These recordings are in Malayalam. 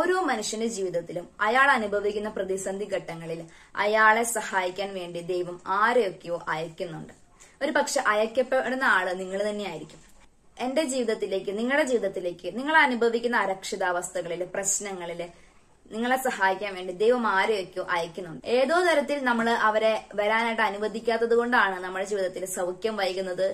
ഓരോ മനുഷ്യന്റെ ജീവിതത്തിലും അയാൾ അനുഭവിക്കുന്ന പ്രതിസന്ധി ഘട്ടങ്ങളിൽ അയാളെ സഹായിക്കാൻ വേണ്ടി ദൈവം ആരെയൊക്കെയോ അയക്കുന്നുണ്ട്. ഒരു പക്ഷെ അയക്കപ്പെടുന്ന ആൾ നിങ്ങൾ തന്നെയായിരിക്കും. എന്റെ ജീവിതത്തിലേക്ക് നിങ്ങളുടെ ജീവിതത്തിലേക്ക് നിങ്ങൾ അനുഭവിക്കുന്ന അരക്ഷിതാവസ്ഥകളിൽ പ്രശ്നങ്ങളിൽ നിങ്ങളെ സഹായിക്കാൻ വേണ്ടി ദൈവം ആരെയൊക്കെയോ അയക്കുന്നുണ്ട്. ഏതോ തരത്തിൽ നമ്മൾ അവരെ വരാനായിട്ട് അനുവദിക്കാത്തത് കൊണ്ടാണ് നമ്മുടെ ജീവിതത്തിൽ സൗഖ്യം വൈകുന്നത്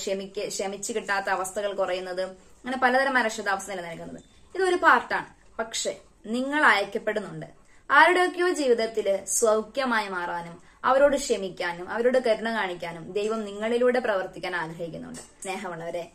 ക്ഷമിക്ക് ക്ഷമിച്ചു കിട്ടാത്ത അവസ്ഥകൾ കുറയുന്നത് അങ്ങനെ പലതരം അരക്ഷിതാവസ്ഥ നിലനിൽക്കുന്നത്. ഇതൊരു പാർട്ടാണ്. പക്ഷെ നിങ്ങൾ അയക്കപ്പെടുന്നുണ്ട്. ആരുടെയൊക്കെയോ ജീവിതത്തിൽ സൗഖ്യമായി മാറാനും അവരോട് ക്ഷമിക്കാനും അവരോട് കരുണ കാണിക്കാനും ദൈവം നിങ്ങളിലൂടെ പ്രവർത്തിക്കാൻ ആഗ്രഹിക്കുന്നുണ്ട്. സ്നേഹമുള്ളവരെ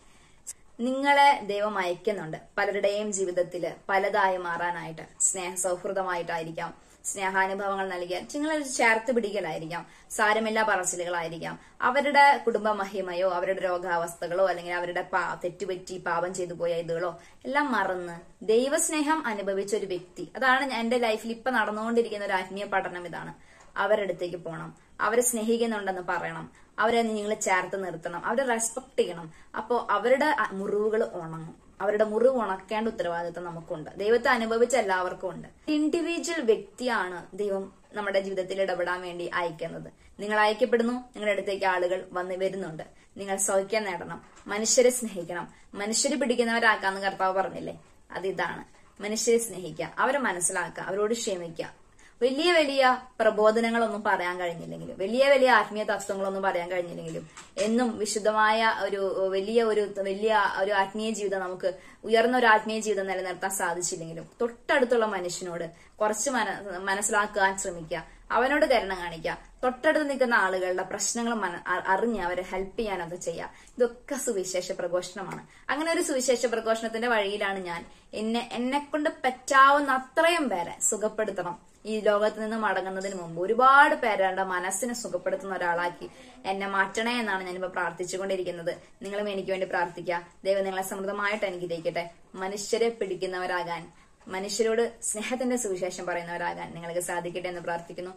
നിങ്ങളെ ദൈവം അയക്കുന്നുണ്ട് പലരുടെയും ജീവിതത്തിൽ പലതായി മാറാനായിട്ട്. സ്നേഹ സൗഹൃദമായിട്ടായിരിക്കാം സ്നേഹാനുഭവങ്ങൾ നൽകിയാൽ നിങ്ങളെ ചേർത്ത് പിടിക്കലായിരിക്കാം. സാരമില്ല പറച്ചിലുകളായിരിക്കാം. അവരുടെ കുടുംബ മഹിമയോ അവരുടെ രോഗാവസ്ഥകളോ അല്ലെങ്കിൽ അവരുടെ പാ തെറ്റുപറ്റി പാപം ചെയ്തു പോയ ഇതുകളോ എല്ലാം മറന്ന് ദൈവസ്നേഹം അനുഭവിച്ച ഒരു വ്യക്തി. അതാണ് എന്റെ ലൈഫിൽ ഇപ്പൊ നടന്നുകൊണ്ടിരിക്കുന്ന ഒരു ആത്മീയ പഠനം ഇതാണ്. അവരുടെ അടുത്തേക്ക് പോകണം അവരെ സ്നേഹിക്കുന്നുണ്ടെന്ന് പറയണം. അവരെ നിങ്ങൾ ചേർത്ത് നിർത്തണം. അവരെ റെസ്പെക്ട് ചെയ്യണം. അപ്പോൾ അവരുടെ മുറിവുകൾ ഉണങ്ങും. അവരുടെ മുറിവ് ഉണക്കേണ്ട ഉത്തരവാദിത്വം നമുക്കുണ്ട്. ദൈവത്തെ അനുഭവിച്ച എല്ലാവർക്കും ഉണ്ട്. ഇൻഡിവിജ്വൽ വ്യക്തിയാണ് ദൈവം നമ്മുടെ ജീവിതത്തിൽ ഇടപെടാൻ വേണ്ടി അയക്കുന്നത്. നിങ്ങൾ അയക്കപ്പെടുന്നു നിങ്ങളുടെ അടുത്തേക്ക് ആളുകൾ വന്ന് വരുന്നുണ്ട്. നിങ്ങൾ സൗഖ്യം നേടണം. മനുഷ്യരെ സ്നേഹിക്കണം. മനുഷ്യരെ പിടിക്കുന്നവരാക്കാന്ന് കർത്താവ് പറഞ്ഞില്ലേ? അതിതാണ്. മനുഷ്യരെ സ്നേഹിക്കുക. അവരെ മനസ്സിലാക്കുക. അവരോട് ക്ഷമിക്കുക. വലിയ വലിയ പ്രബോധനങ്ങളൊന്നും പറയാൻ കഴിഞ്ഞില്ലെങ്കിലും വലിയ വലിയ ആത്മീയ തത്വങ്ങളൊന്നും പറയാൻ കഴിഞ്ഞില്ലെങ്കിലും എന്നും വിശുദ്ധമായ ഒരു വലിയ ഒരു വലിയ ഒരു ആത്മീയ ജീവിതം നമുക്ക് ഉയർന്ന ഒരു ആത്മീയ ജീവിതം നിലനിർത്താൻ സാധിച്ചില്ലെങ്കിലും തൊട്ടടുത്തുള്ള മനുഷ്യനോട് കുറച്ച് മനസ്സിലാക്കാൻ ശ്രമിക്കുക അവനോട് കരുണ കാണിക്കുക തൊട്ടടുത്ത് നിൽക്കുന്ന ആളുകളുടെ പ്രശ്നങ്ങൾ അറിഞ്ഞ് അവരെ ഹെൽപ്പ് ചെയ്യാനൊക്കെ ചെയ്യുക. ഇതൊക്കെ സുവിശേഷ പ്രഘോഷണമാണ്. അങ്ങനെ ഒരു സുവിശേഷ പ്രഘോഷണത്തിന്റെ വഴിയിലാണ് ഞാൻ എന്നെ എന്നെ കൊണ്ട് പറ്റാവുന്ന അത്രയും പേരെ സുഖപ്പെടുത്തണം. ഈ ലോകത്ത് നിന്ന് മടങ്ങുന്നതിന് മുമ്പ് ഒരുപാട് പേരുടെ മനസ്സിനെ സുഖപ്പെടുത്തുന്ന ഒരാളാക്കി എന്നെ മാറ്റണേ എന്നാണ് ഞാനിപ്പോ പ്രാർത്ഥിച്ചുകൊണ്ടിരിക്കുന്നത്. നിങ്ങളും എനിക്ക് വേണ്ടി പ്രാർത്ഥിക്കുക. ദൈവം നിങ്ങളെ സമൃദ്ധമായിട്ട് അനുഗ്രഹിക്കട്ടെ. മനുഷ്യരെ പിടിക്കുന്നവരാകാൻ മനുഷ്യരോട് സ്നേഹത്തിന്റെ സുവിശേഷം പറയുന്നവരാകാൻ നിങ്ങൾക്ക് സാധിക്കട്ടെ എന്ന് പ്രാർത്ഥിക്കുന്നു.